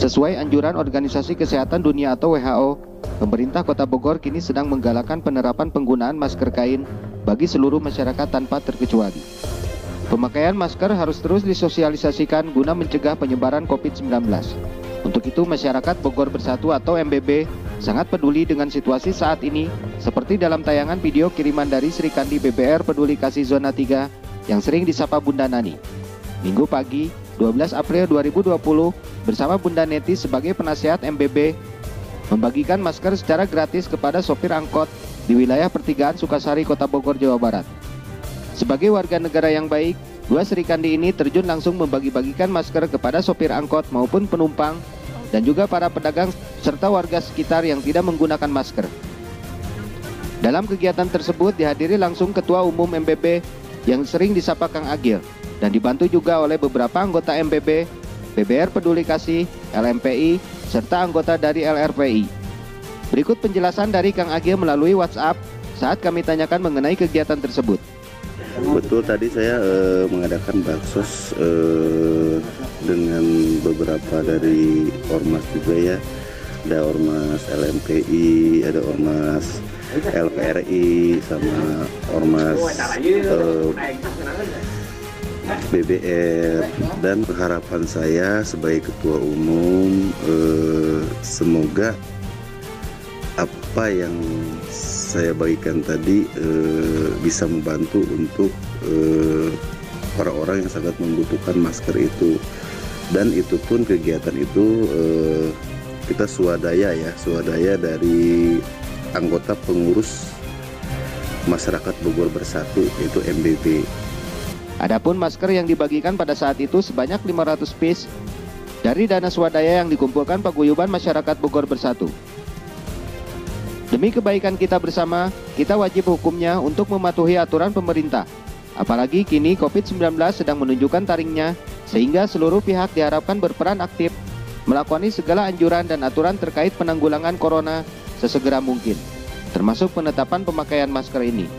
Sesuai anjuran Organisasi Kesehatan Dunia atau WHO, pemerintah Kota Bogor kini sedang menggalakkan penerapan penggunaan masker kain bagi seluruh masyarakat tanpa terkecuali. Pemakaian masker harus terus disosialisasikan guna mencegah penyebaran COVID-19. Untuk itu, masyarakat Bogor Bersatu atau MBB sangat peduli dengan situasi saat ini, seperti dalam tayangan video kiriman dari Sri Kandi BBR Peduli Kasih Zona 3 yang sering disapa Bunda Nani. Minggu pagi, 12 April 2020, bersama Bunda Neti sebagai penasihat MBB, membagikan masker secara gratis kepada sopir angkot di wilayah pertigaan Sukasari, Kota Bogor, Jawa Barat. Sebagai warga negara yang baik, dua Sri Kandi ini terjun langsung membagi-bagikan masker kepada sopir angkot maupun penumpang dan juga para pedagang serta warga sekitar yang tidak menggunakan masker. Dalam kegiatan tersebut dihadiri langsung Ketua Umum MBB yang sering disapa Kang Agil dan dibantu juga oleh beberapa anggota MBB, BBR Peduli Kasih, LMPI, serta anggota dari LRPI. Berikut penjelasan dari Kang Agil melalui WhatsApp saat kami tanyakan mengenai kegiatan tersebut. Betul tadi saya eh, mengadakan baksos eh, dengan beberapa dari ormas juga ya. Ada ormas LMPI, ada ormas LPRI, sama ormas eh, BBR dan harapan saya sebagai ketua umum eh, semoga apa yang saya bagikan tadi eh, bisa membantu untuk eh, orang-orang yang sangat membutuhkan masker itu. Dan itu pun kegiatan itu eh, kita swadaya ya swadaya dari anggota pengurus masyarakat Bogor Bersatu yaitu MBB Adapun masker yang dibagikan pada saat itu sebanyak 500 piece dari dana swadaya yang dikumpulkan paguyuban masyarakat Bogor Bersatu. Demi kebaikan kita bersama, kita wajib hukumnya untuk mematuhi aturan pemerintah. Apalagi kini COVID-19 sedang menunjukkan taringnya, sehingga seluruh pihak diharapkan berperan aktif melakoni segala anjuran dan aturan terkait penanggulangan corona sesegera mungkin, termasuk penetapan pemakaian masker ini.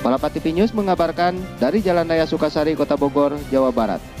Palapa TV News mengabarkan dari Jalan Raya Sukasari, Kota Bogor, Jawa Barat.